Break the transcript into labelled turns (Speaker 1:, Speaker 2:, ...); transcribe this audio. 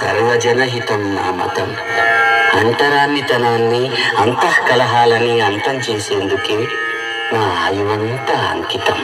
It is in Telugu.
Speaker 1: సర్వజనహితం నా మతం అంతరాన్నితనాన్ని అంతఃకలహాలని అంతం చేసేందుకే నా ఆయువంతా అంకితం.